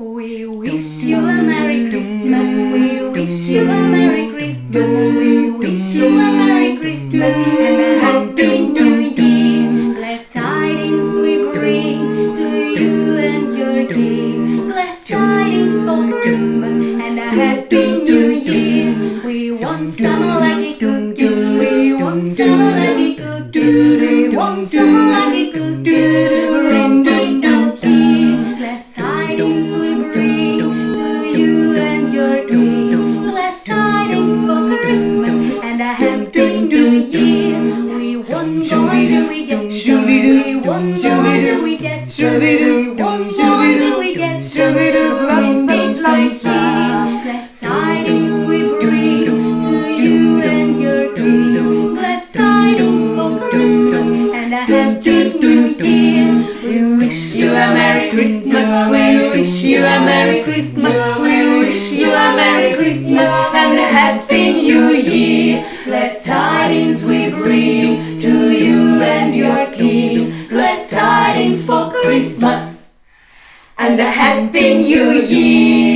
We wish you a Merry Christmas. We wish you a Merry Christmas. We wish you a Merry Christmas and a Happy New Year. Glad tidings we bring to you and your King. Glad tidings for Christmas and a Happy New Year. We want some lucky cookies. We want some lucky cookies. We want some we get some. We want more till we get some. So bring it right here. Glad tidings we bring to you and your King. Glad tidings for Christmas and a Happy New. We wish you a Merry Christmas. We wish you a Merry Christmas. We wish you a Merry Christmas and a Happy Christmas and a Happy New Year.